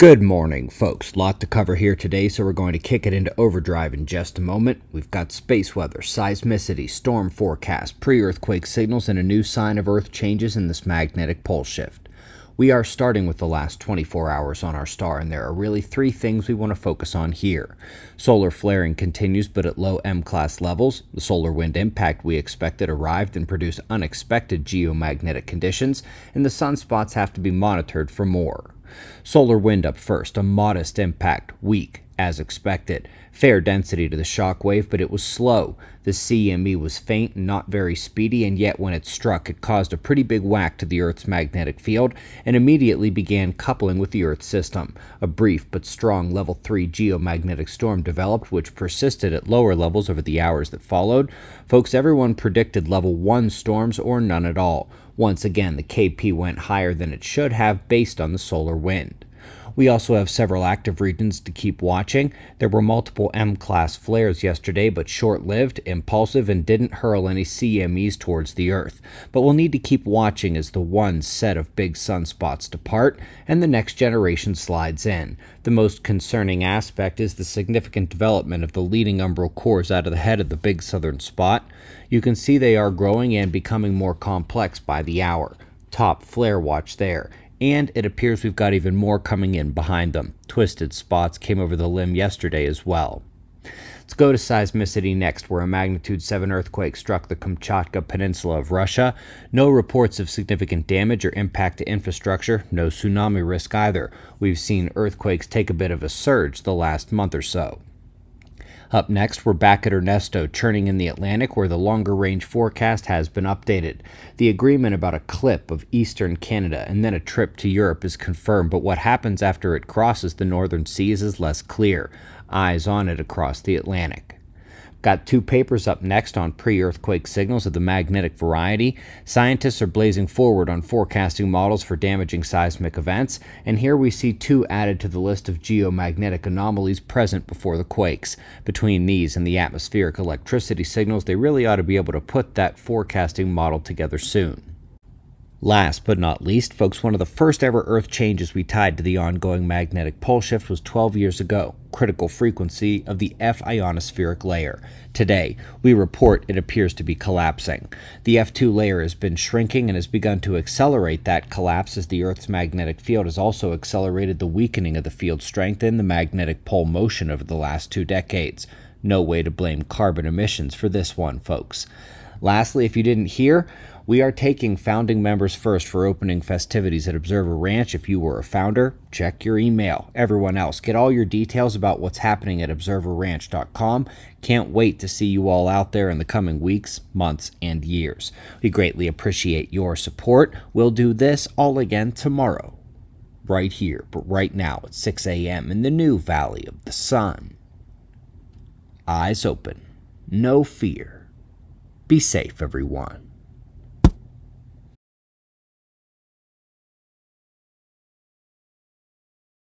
Good morning, folks. Lot to cover here today, so we're going to kick it into overdrive in just a moment. We've got space weather, seismicity, storm forecast, pre earthquake signals, and a new sign of Earth changes in this magnetic pole shift. We are starting with the last 24 hours on our star, and there are really three things we want to focus on here. Solar flaring continues, but at low M class levels. The solar wind impact we expected arrived and produced unexpected geomagnetic conditions, and the sunspots have to be monitored for more. Solar wind up first, a modest impact, weak, as expected. Fair density to the shock wave, but it was slow. The CME was faint and not very speedy, and yet when it struck, it caused a pretty big whack to the Earth's magnetic field and immediately began coupling with the Earth system. A brief but strong level 3 geomagnetic storm developed, which persisted at lower levels over the hours that followed. Folks, everyone predicted level 1 storms or none at all. Once again, the KP went higher than it should have based on the solar wind. We also have several active regions to keep watching. There were multiple M class flares yesterday, but short lived, impulsive, and didn't hurl any CMEs towards the Earth. But we'll need to keep watching as the one set of big sunspots depart and the next generation slides in. The most concerning aspect is the significant development of the leading umbral cores out of the head of the big southern spot. You can see they are growing and becoming more complex by the hour. Top flare watch there and it appears we've got even more coming in behind them. Twisted spots came over the limb yesterday as well. Let's go to seismicity next, where a magnitude 7 earthquake struck the Kamchatka Peninsula of Russia. No reports of significant damage or impact to infrastructure, no tsunami risk either. We've seen earthquakes take a bit of a surge the last month or so. Up next, we're back at Ernesto, churning in the Atlantic, where the longer range forecast has been updated. The agreement about a clip of eastern Canada and then a trip to Europe is confirmed, but what happens after it crosses the northern seas is less clear. Eyes on it across the Atlantic. Got two papers up next on pre earthquake signals of the magnetic variety. Scientists are blazing forward on forecasting models for damaging seismic events, and here we see two added to the list of geomagnetic anomalies present before the quakes. Between these and the atmospheric electricity signals, they really ought to be able to put that forecasting model together soon. Last but not least, folks, one of the first ever Earth changes we tied to the ongoing magnetic pole shift was 12 years ago, critical frequency of the F ionospheric layer. Today, we report it appears to be collapsing. The F2 layer has been shrinking and has begun to accelerate that collapse as the Earth's magnetic field has also accelerated the weakening of the field strength and the magnetic pole motion over the last two decades. No way to blame carbon emissions for this one, folks. Lastly, if you didn't hear, we are taking founding members first for opening festivities at Observer Ranch. If you were a founder, check your email. Everyone else, get all your details about what's happening at observerranch.com. Can't wait to see you all out there in the coming weeks, months, and years. We greatly appreciate your support. We'll do this all again tomorrow, right here, but right now at 6 a.m. in the new Valley of the Sun. Eyes open, no fear. Be safe, everyone.